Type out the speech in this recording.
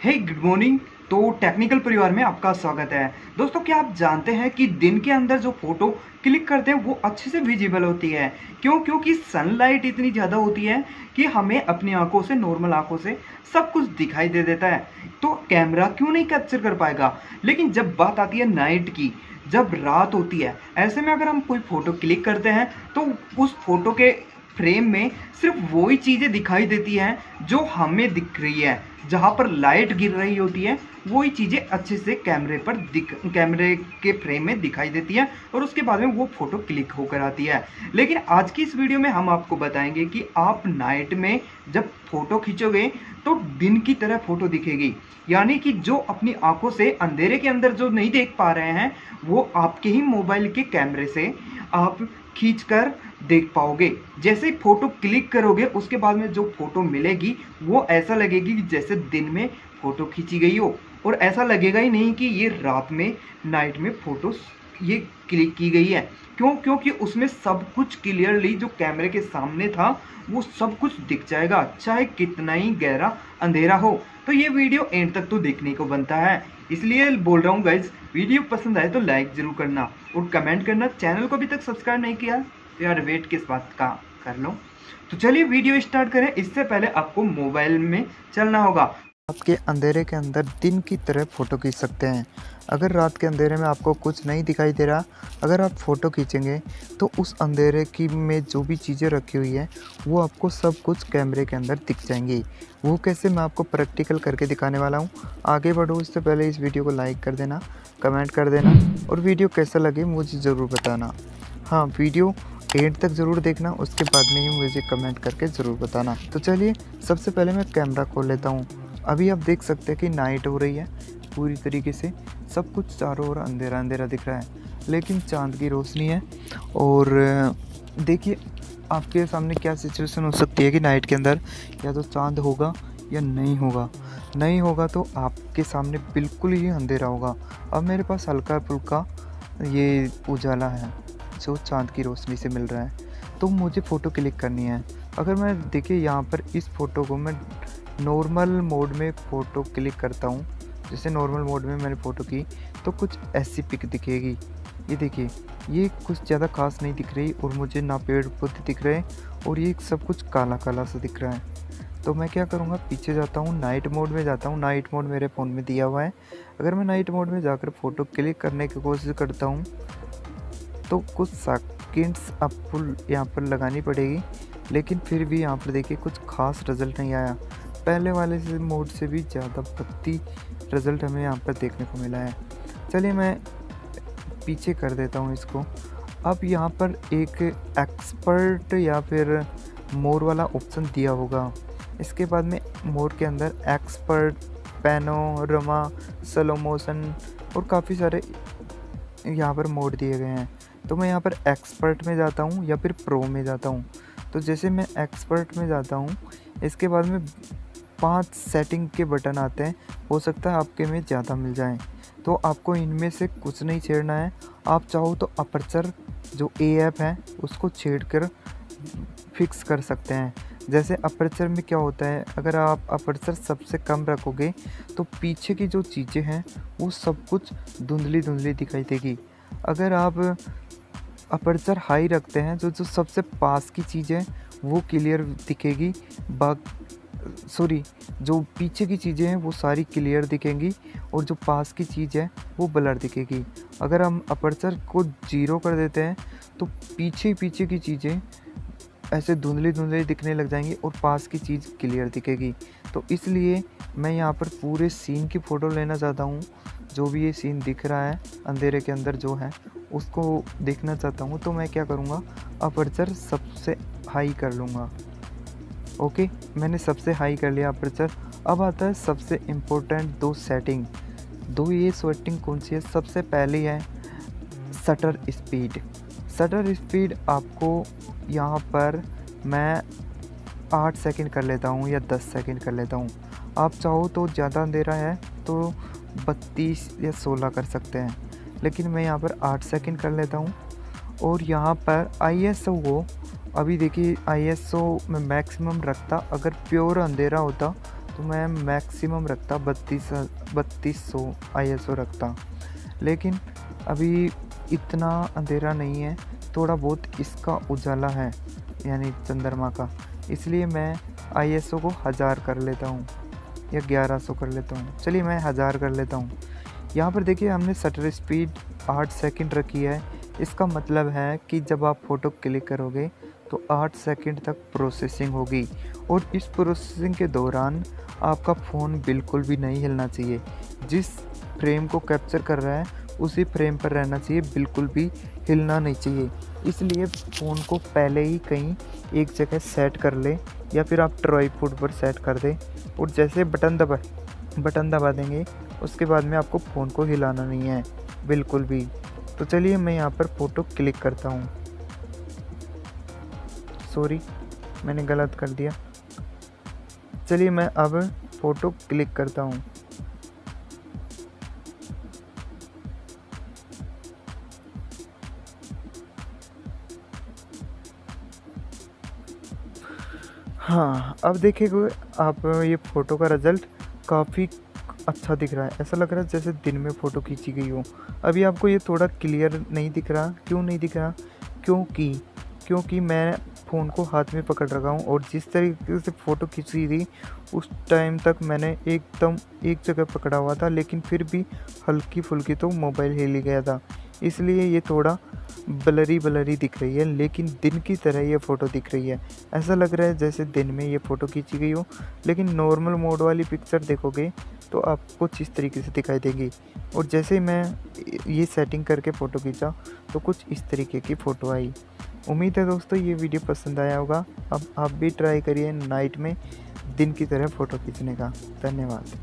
हे good morning तो technical परिवार में आपका स्वागत है। दोस्तों, क्या आप जानते हैं कि दिन के अंदर जो फ़ोटो क्लिक करते हैं, वो अच्छे से विजिबल होती है? क्यों? क्योंकि सनलाइट इतनी ज़्यादा होती है कि हमें अपनी आँखों से नॉर्मल आँखों से सब कुछ दिखाई दे देता है। तो कैमरा क्यों नहीं कैप्चर कर पाएगा? लेकिन जब बात आती है नाइट की, जब रात होती है, ऐसे में अगर हम कोई फ़ोटो क्लिक करते हैं तो उस फ़ोटो के फ्रेम में सिर्फ़ वही चीज़ें दिखाई देती हैं जो हमें दिख रही है। जहाँ पर लाइट गिर रही होती है, वही चीज़ें अच्छे से कैमरे पर दिख, कैमरे के फ्रेम में दिखाई देती है और उसके बाद में वो फ़ोटो क्लिक होकर आती है। लेकिन आज की इस वीडियो में हम आपको बताएँगे कि आप नाइट में जब फ़ोटो खींचोगे तो दिन की तरह फ़ोटो दिखेगी। यानी कि जो अपनी आँखों से अंधेरे के अंदर जो नहीं देख पा रहे हैं, वो आपके ही मोबाइल के कैमरे से आप खींच कर देख पाओगे। जैसे ही फ़ोटो क्लिक करोगे, उसके बाद में जो फ़ोटो मिलेगी, वो ऐसा लगेगी कि जैसे दिन में फ़ोटो खींची गई हो। और ऐसा लगेगा ही नहीं कि ये रात में नाइट में फ़ोटो ये क्लिक की गई है। क्यों? क्योंकि उसमें सब कुछ क्लियरली जो कैमरे के सामने था, वो सब कुछ दिख जाएगा, चाहे कितना ही गहरा अंधेरा हो। तो ये वीडियो एंड तक तो देखने को बनता है। इसलिए बोल रहा हूँ गाइज़ वीडियो पसंद आए तो लाइक ज़रूर करना। और कमेंट करना चैनल को अभी तक सब्सक्राइब नहीं किया? यार वेट किस बात का कर लो। तो चलिए वीडियो स्टार्ट करें। इससे पहले आपको मोबाइल में चलना होगा। आपके अंधेरे के अंदर दिन की तरह फ़ोटो खींच सकते हैं। अगर रात के अंधेरे में आपको कुछ नहीं दिखाई दे रहा, अगर आप फ़ोटो खींचेंगे तो उस अंधेरे की में जो भी चीज़ें रखी हुई हैं, वो आपको सब कुछ कैमरे के अंदर दिख जाएँगी। वो कैसे मैं आपको प्रैक्टिकल करके दिखाने वाला हूँ। आगे बढ़ो। इससे पहले इस वीडियो को लाइक कर देना, कमेंट कर देना और वीडियो कैसा लगे मुझे ज़रूर बताना। हाँ वीडियो एंड तक ज़रूर देखना, उसके बाद में ही मुझे कमेंट करके ज़रूर बताना। तो चलिए, सबसे पहले मैं कैमरा खोल लेता हूँ। अभी आप देख सकते हैं कि नाइट हो रही है, पूरी तरीके से सब कुछ चारों ओर अंधेरा अंधेरा दिख रहा है, लेकिन चाँद की रोशनी है। और, देखिए, आपके सामने क्या सिचुएशन हो सकती है कि नाइट के अंदर, या तो चाँद होगा या नहीं होगा। नहीं होगा तो आपके सामने बिल्कुल ही अंधेरा होगा। अब मेरे पास हल्का फुल्का ये उजाला है। जो चाँद की रोशनी से मिल रहा है। तो मुझे फ़ोटो क्लिक करनी है। अगर मैं देखिए यहाँ पर इस फ़ोटो को मैं नॉर्मल मोड में फ़ोटो क्लिक करता हूँ, जैसे नॉर्मल मोड में मैंने फ़ोटो की तो कुछ ऐसी पिक दिखेगी। ये देखिए, ये कुछ ज़्यादा खास नहीं दिख रही और मुझे ना पेड़ पौधे दिख रहे और ये सब कुछ काला काला सा दिख रहा है। तो मैं क्या करूँगा, पीछे जाता हूँ, नाइट मोड में जाता हूँ। नाइट मोड मेरे फ़ोन में दिया हुआ है। अगर मैं नाइट मोड में जाकर फ़ोटो क्लिक करने की कोशिश करता हूँ तो कुछ सेकेंड्स आपको यहाँ पर लगानी पड़ेगी। लेकिन फिर भी यहाँ पर देखिए कुछ खास रिज़ल्ट नहीं आया। पहले वाले से मोड से भी ज़्यादा बत्ती रिज़ल्ट हमें यहाँ पर देखने को मिला है। चलिए मैं पीछे कर देता हूँ इसको। अब यहाँ पर एक एक्सपर्ट या फिर मोर वाला ऑप्शन दिया होगा। इसके बाद में मोर के अंदर एक्सपर्ट पैनोरमा स्लो मोशन और काफ़ी सारे यहाँ पर मोड दिए गए हैं। तो मैं यहाँ पर एक्सपर्ट में जाता हूँ या फिर प्रो में जाता हूँ। तो जैसे मैं एक्सपर्ट में जाता हूँ, इसके बाद में पाँच सेटिंग के बटन आते हैं। हो सकता है आपके में ज़्यादा मिल जाएँ। तो आपको इनमें से कुछ नहीं छेड़ना है। आप चाहो तो अपर्चर जो ए ऐप है, उसको छेड़ कर फिक्स कर सकते हैं। जैसे अपर्चर में क्या होता है, अगर आप अपर्चर सबसे कम रखोगे तो पीछे की जो चीज़ें हैं, वो सब कुछ धुंधली धुंधली दिखाई देगी। अगर आप अपर्चर हाई रखते हैं जो जो सबसे पास की चीज़ें वो क्लियर दिखेगी। बाग सॉरी जो पीछे की चीज़ें हैं, वो सारी क्लियर दिखेंगी और जो पास की चीज़ है, वो ब्लर दिखेगी। अगर हम अपर्चर को ज़ीरो कर देते हैं तो पीछे पीछे की चीज़ें ऐसे धुंधली धुंधली दिखने लग जाएँगी और पास की चीज़ क्लियर दिखेगी। तो इसलिए मैं यहाँ पर पूरे सीन की फ़ोटो लेना चाहता हूँ। जो भी ये सीन दिख रहा है, अंधेरे के अंदर जो है, उसको देखना चाहता हूँ। तो मैं क्या करूँगा? अपर्चर सबसे हाई कर लूँगा। ओके मैंने सबसे हाई कर लिया अपर्चर अब आता है सबसे इम्पोर्टेंट दो सेटिंग दो ये सेटिंग कौन सी है? सबसे पहली है शटर स्पीड शटर स्पीड आपको यहाँ पर मैं आठ सेकंड कर लेता हूँ या दस सेकंड कर लेता हूँ। आप चाहो तो ज़्यादा अंधेरा है तो बत्तीस या सोलह कर सकते हैं। लेकिन मैं यहाँ पर आठ सेकंड कर लेता हूँ। और यहाँ पर आई एस ओ वो अभी देखिए आई एस ओ में मैक्सिमम रखता, अगर प्योर अंधेरा होता तो मैं मैक्सिमम रखता, बत्तीस बत्तीस सौ आई एस ओ रखता। लेकिन अभी इतना अंधेरा नहीं है, थोड़ा बहुत इसका उजाला है, यानी चंद्रमा का। इसलिए मैं आईएसओ को हज़ार कर लेता हूँ, या ग्यारह सौ कर लेता हूँ। चलिए मैं हज़ार कर लेता हूँ। यहाँ पर देखिए, हमने शटर स्पीड आठ सेकंड रखी है। इसका मतलब है कि जब आप फ़ोटो क्लिक करोगे तो आठ सेकंड तक प्रोसेसिंग होगी। और इस प्रोसेसिंग के दौरान आपका फ़ोन बिल्कुल भी नहीं हिलना चाहिए। जिस फ्रेम को कैप्चर कर रहा है उसी फ्रेम पर रहना चाहिए, बिल्कुल भी हिलना नहीं चाहिए। इसलिए फ़ोन को पहले ही कहीं एक जगह सेट कर ले या फिर आप ट्राईपोड पर सेट कर दें और जैसे बटन दबा बटन दबा देंगे, उसके बाद में आपको फ़ोन को हिलाना नहीं है, बिल्कुल भी। तो चलिए मैं यहाँ पर फ़ोटो क्लिक करता हूँ। सॉरी मैंने गलत कर दिया। चलिए मैं अब फ़ोटो क्लिक करता हूँ। हाँ अब देखिए, आप ये फ़ोटो का रिज़ल्ट काफ़ी अच्छा दिख रहा है। ऐसा लग रहा है जैसे दिन में फ़ोटो खींची गई हो। अभी आपको ये थोड़ा क्लियर नहीं दिख रहा। क्यों नहीं दिख रहा? क्योंकि क्योंकि मैं फ़ोन को हाथ में पकड़ रखा हूँ और जिस तरीके से फ़ोटो खींची थी, उस टाइम तक मैंने एकदम एक जगह पकड़ा हुआ था, लेकिन फिर भी हल्की फुल्की तो मोबाइल हिल गया था। इसलिए ये थोड़ा ब्लरी ब्लरी दिख रही है, लेकिन दिन की तरह ये फ़ोटो दिख रही है। ऐसा लग रहा है जैसे दिन में ये फ़ोटो खींची गई हो, लेकिन नॉर्मल मोड वाली पिक्चर देखोगे तो आप कुछ इस तरीके से दिखाई देगी। और जैसे ही मैं ये सेटिंग करके फ़ोटो खींचा तो कुछ इस तरीके की फ़ोटो आई। उम्मीद है दोस्तों, ये वीडियो पसंद आया होगा। अब आप भी ट्राई करिए नाइट में दिन की तरह फ़ोटो खींचने का। धन्यवाद।